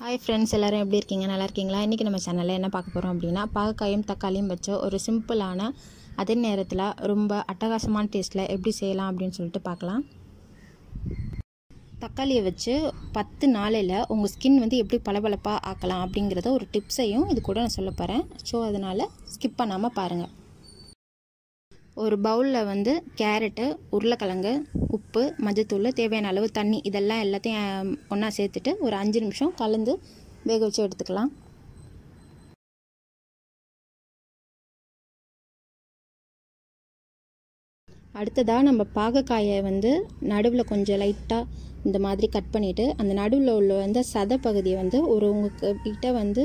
Hi friends எல்லோரும் எப்படி இருக்கீங்க? நல்லா இருக்கீங்களா? இன்றைக்கி நம்ம சேனலில் என்ன பார்க்க போகிறோம் அப்படின்னா பாகக்காயும் தக்காளியும் வச்ச ஒரு சிம்பிளான அதே நேரத்தில் ரொம்ப அட்டகாசமான டேஸ்ட்டில் எப்படி செய்யலாம் அப்படின்னு சொல்லிட்டு பார்க்கலாம். தக்காளியை வச்சு பத்து நாளையில் உங்கள் ஸ்கின் வந்து எப்படி பளபளப்பாக ஆக்கலாம் அப்படிங்கிறத ஒரு டிப்ஸையும் இது கூட நான் சொல்ல போகிறேன் ஸோ அதனால் ஸ்கிப் பண்ணாமல் பாருங்கள் ஒரு பவுலில் வந்து கேரட்டு உருளைக்கிழங்கு உப்பு மஞ்சத்தூள் தேவையான அளவு தண்ணி இதெல்லாம் எல்லாத்தையும் ஒன்றா சேர்த்துட்டு ஒரு அஞ்சு நிமிஷம் கலந்து வேக வச்சு எடுத்துக்கலாம். அடுத்ததாக நம்ம பாகக்காயை வந்து நடுவில் கொஞ்சம் லைட்டாக இந்த மாதிரி கட் பண்ணிவிட்டு அந்த நடுவில் உள்ள வந்து சதை பகுதியை வந்து ஒரு உங்கள் கிட்டே வந்து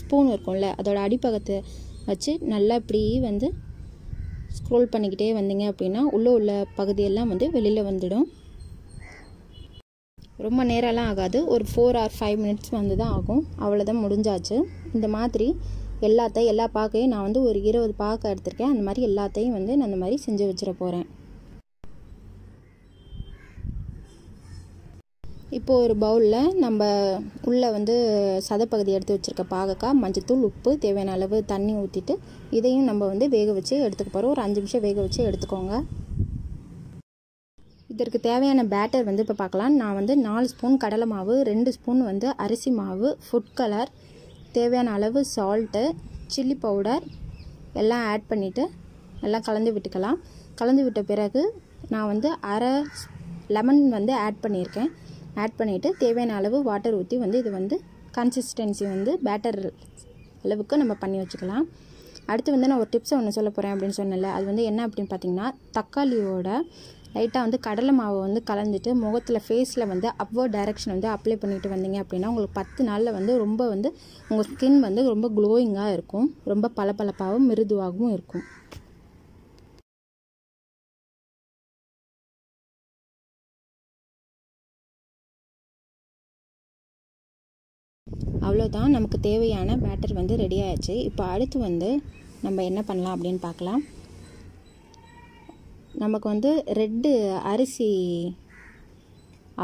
ஸ்பூன் இருக்கும்ல அதோட அடிப்பகத்தை வச்சு நல்லா இப்படி வந்து ஸ்க்ரோல் பண்ணிக்கிட்டே வந்தீங்க அப்படின்னா உள்ளே உள்ள பகுதியெல்லாம் வந்து வெளியில் வந்துடும். ரொம்ப நேரம்லாம் ஆகாது. ஒரு ஃபோர் ஆர் ஃபைவ் மினிட்ஸ் வந்து தான் ஆகும். அவ்வளோதான் முடிஞ்சாச்சு. இந்த மாதிரி எல்லாத்தையும் எல்லா பாக்கையும் நான் வந்து ஒரு இருபது பாக்கை எடுத்திருக்கேன். அந்த மாதிரி எல்லாத்தையும் வந்து நான் அந்த மாதிரி செஞ்சு வச்சிட போகிறேன் இப்போது ஒரு பவுலில் நம்ம உள்ளே வந்து சதப்பகுதி எடுத்து வச்சுருக்க பாகக்காய் மஞ்சத்தூள் உப்பு தேவையான அளவு தண்ணி ஊற்றிட்டு இதையும் நம்ம வந்து வேக வச்சு எடுத்துக்க போகிறோம் ஒரு அஞ்சு நிமிஷம் வேக வச்சு எடுத்துக்கோங்க. இதற்கு தேவையான பேட்டர் வந்து இப்போ பார்க்கலாம் நான் வந்து நாலு ஸ்பூன் கடலை மாவு ரெண்டு ஸ்பூன் வந்து அரிசி மாவு ஃபுட் கலர் தேவையான அளவு சால்ட்டு சில்லி பவுடர் எல்லாம் ஆட் பண்ணிவிட்டு எல்லாம் கலந்து விட்டுக்கலாம். கலந்து விட்ட பிறகு நான் வந்து அரை லெமன் வந்து ஆட் பண்ணியிருக்கேன். ஆட் பண்ணிவிட்டு தேவையான அளவு வாட்டர் ஊற்றி வந்து இது வந்து கன்சிஸ்டன்சி வந்து பேட்டர் அளவுக்கு நம்ம பண்ணி வச்சுக்கலாம். அடுத்து வந்து நான் ஒரு டிப்ஸை ஒன்று சொல்ல போகிறேன் அப்படின்னு சொன்னல அது வந்து என்ன அப்படின்னு பார்த்தீங்கன்னா தக்காளியோட லைட்டாக வந்து கடலை மாவை வந்து கலந்துட்டு முகத்தில் ஃபேஸில் வந்து அப்வர்ட் டைரக்ஷன் வந்து அப்ளை பண்ணிட்டு வந்தீங்க அப்படின்னா உங்களுக்கு பத்து நாளில் வந்து ரொம்ப வந்து உங்கள் ஸ்கின் வந்து ரொம்ப க்ளோயிங்காக இருக்கும். ரொம்ப பளபளப்பாகவும் மிருதுவாகவும் இருக்கும். அவ்வளோதான் நமக்கு தேவையான பேட்டர் வந்து ரெடி ஆயிடுச்சு. இப்போ அடுத்து வந்து நம்ம என்ன பண்ணலாம் அப்படின்னு பார்க்கலாம். நமக்கு வந்து ரெட்டு அரிசி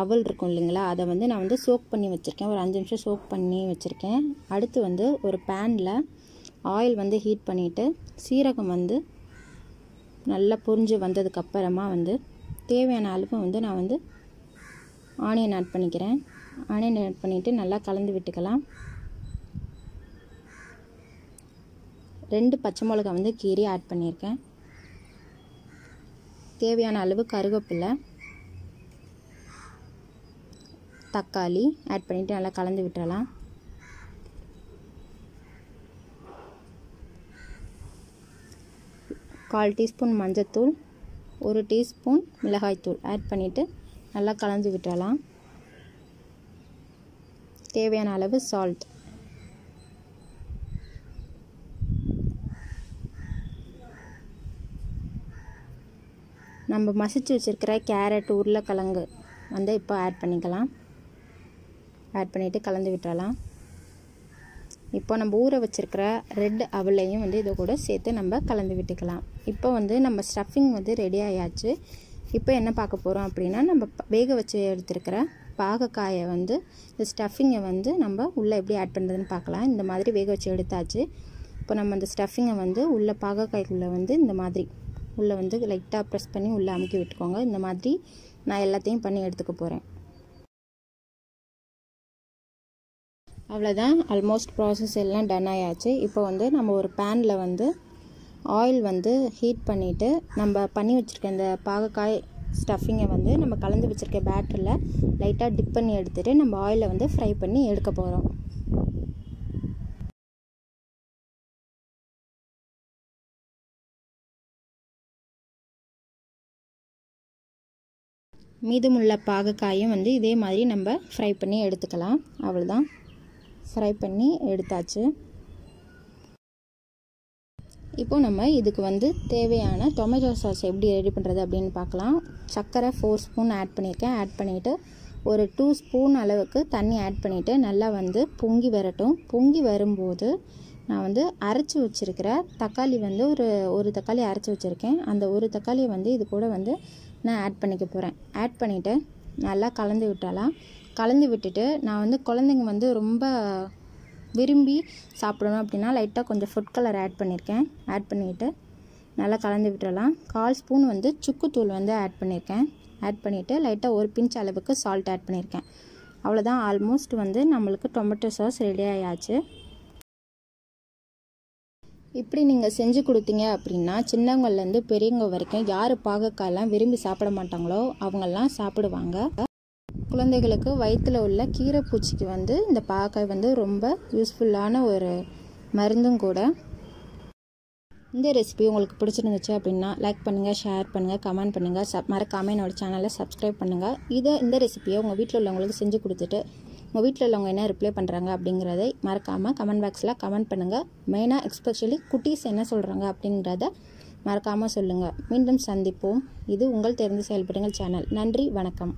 அவல் இருக்கும் இல்லைங்களா? அதை வந்து நான் வந்து சோக் பண்ணி வச்சுருக்கேன். ஒரு அஞ்சு நிமிஷம் சோக் பண்ணி வச்சுருக்கேன். அடுத்து வந்து ஒரு பேனில் ஆயில் வந்து ஹீட் பண்ணிவிட்டு சீரகம் வந்து நல்லா புரிஞ்சு வந்ததுக்கப்புறமா வந்து தேவையான அளவு வந்து நான் வந்து ஆனியன் ஆட் பண்ணிக்கிறேன். ஆனியன் ஆட் பண்ணிவிட்டு நல்லா கலந்து விட்டுக்கலாம். ரெண்டு பச்சை மிளகா வந்து கீரி ஆட் பண்ணியிருக்கேன். தேவையான அளவு கருவேப்பிலை தக்காளி ஆட் பண்ணிவிட்டு நல்லா கலந்து விட்டுறலாம். கால் டீஸ்பூன் மஞ்சத்தூள் ஒரு டீஸ்பூன் மிளகாய்த்தூள் ஆட் பண்ணிவிட்டு நல்லா கலந்து விட்டுறலாம். தேவையான அளவு சால்ட் நம்ம மசிச்சு வச்சுருக்கிற கேரட் உருளைக்கிழங்கு வந்து இப்போ ஆட் பண்ணிக்கலாம். ஆட் பண்ணிவிட்டு கலந்து விட்டுறலாம். இப்போ நம்ம ஊற வச்சுருக்கிற ரெட் அவளையும் வந்து இதை கூட சேர்த்து நம்ம கலந்து விட்டுக்கலாம். இப்போ வந்து நம்ம ஸ்டஃபிங் வந்து ரெடி ஆயாச்சு. இப்போ என்ன பார்க்க போகிறோம் அப்படின்னா நம்ம வேக வச்சு எடுத்துருக்கிற பாகக்காயை வந்து இந்த ஸ்டஃபிங்கை வந்து நம்ம உள்ளே எப்படி ஆட் பண்ணுறதுன்னு பார்க்கலாம். இந்த மாதிரி வேக வச்சு எடுத்தாச்சு. இப்போ நம்ம அந்த ஸ்டஃபிங்கை வந்து உள்ளே பாகக்காய்க்குள்ளே வந்து இந்த மாதிரி உள்ளே வந்து லைட்டாக ப்ரெஸ் பண்ணி உள்ளே அமுக்கி விட்டுக்கோங்க. இந்த மாதிரி நான் எல்லாத்தையும் பண்ணி எடுத்துக்க போகிறேன் அவ்வளோதான் ஆல்மோஸ்ட் ப்ராசஸ் எல்லாம் டன் ஆயாச்சு. இப்போ வந்து நம்ம ஒரு பேனில் வந்து ஆயில் வந்து ஹீட் பண்ணிவிட்டு நம்ம பண்ணி வச்சுருக்க இந்த பாகக்காய் ஸ்டஃபிங்கை வந்து நம்ம கலந்து வச்சுருக்க பேட்டரில் லைட்டாக டிப் பண்ணி எடுத்துகிட்டு நம்ம ஆயிலை வந்து ஃப்ரை பண்ணி எடுக்க போகிறோம் மீதமுள்ள பாகக்காயும் வந்து இதே மாதிரி நம்ம ஃப்ரை பண்ணி எடுத்துக்கலாம். அவ்வளோதான் ஃப்ரை பண்ணி எடுத்தாச்சு. இப்போ நம்ம இதுக்கு வந்து தேவையான டொமேட்டோ சாஸ் எப்படி ரெடி பண்ணுறது அப்படின்னு பார்க்கலாம். சர்க்கரை ஃபோர் ஸ்பூன் ஆட் பண்ணியிருக்கேன். ஆட் பண்ணிவிட்டு ஒரு டூ ஸ்பூன் அளவுக்கு தண்ணி ஆட் பண்ணிவிட்டு நல்லா வந்து பொங்கி வரட்டும். பொங்கி வரும்போது நான் வந்து அரைச்சி வச்சுருக்கிற தக்காளி வந்து ஒரு ஒரு தக்காளி அரைச்சி வச்சுருக்கேன். அந்த ஒரு தக்காளியை வந்து இது கூட வந்து நான் ஆட் பண்ணிக்க போகிறேன் ஆட் பண்ணிவிட்டு நல்லா கலந்து விட்டாலாம். கலந்து விட்டுட்டு நான் வந்து குழந்தைங்க வந்து ரொம்ப விரும்பி சாப்பிடணும் அப்படின்னா லைட்டாக கொஞ்சம் ஃபுட் கலர் ஆட் பண்ணியிருக்கேன் ஆட் பண்ணிவிட்டு நல்லா கலந்து விட்டுறலாம். கால் ஸ்பூன் வந்து சுக்குத்தூள் வந்து ஆட் பண்ணியிருக்கேன் ஆட் பண்ணிவிட்டு லைட்டாக ஒரு பிஞ்ச் அளவுக்கு சால்ட் ஆட் பண்ணியிருக்கேன் அவ்வளோதான் ஆல்மோஸ்ட் வந்து நம்மளுக்கு டொமேட்டோ சாஸ் ரெடி ஆயாச்சு. இப்படி நீங்கள் செஞ்சு கொடுத்தீங்க அப்படின்னா சின்னவங்கள்லேருந்து பெரியவங்க வரைக்கும் யார் பாகக்காயெல்லாம் விரும்பி சாப்பிட மாட்டாங்களோ அவங்கெல்லாம் சாப்பிடுவாங்க. குழந்தைகளுக்கு வயிற்றில் உள்ள கீரை பூச்சிக்கு வந்து இந்த பாகக்காய் வந்து ரொம்ப யூஸ்ஃபுல்லான ஒரு மருந்தும் கூட. இந்த ரெசிபி உங்களுக்கு பிடிச்சிருந்துச்சு அப்படின்னா லைக் பண்ணுங்கள் ஷேர் பண்ணுங்கள் கமெண்ட் பண்ணுங்கள் சப் மறக்காமல் என்னோடய சேனலை சப்ஸ்கிரைப் பண்ணுங்கள் இதை இந்த ரெசிபியை உங்கள் வீட்டில் உள்ளவங்களுக்கு செஞ்சு கொடுத்துட்டு உங்கள் வீட்டில் உள்ளவங்க என்ன ரிப்ளை பண்ணுறாங்க அப்படிங்கிறதை மறக்காமல் கமெண்ட் பாக்ஸில் கமெண்ட் பண்ணுங்கள் மெயினாக எக்ஸ்பெஷலி குட்டீஸ் என்ன சொல்கிறாங்க அப்படிங்கிறத மறக்காமல் சொல்லுங்கள் மீண்டும் சந்திப்போம். இது உங்கள் தெரிந்து செயல்படுங்கள் சேனல் நன்றி வணக்கம்.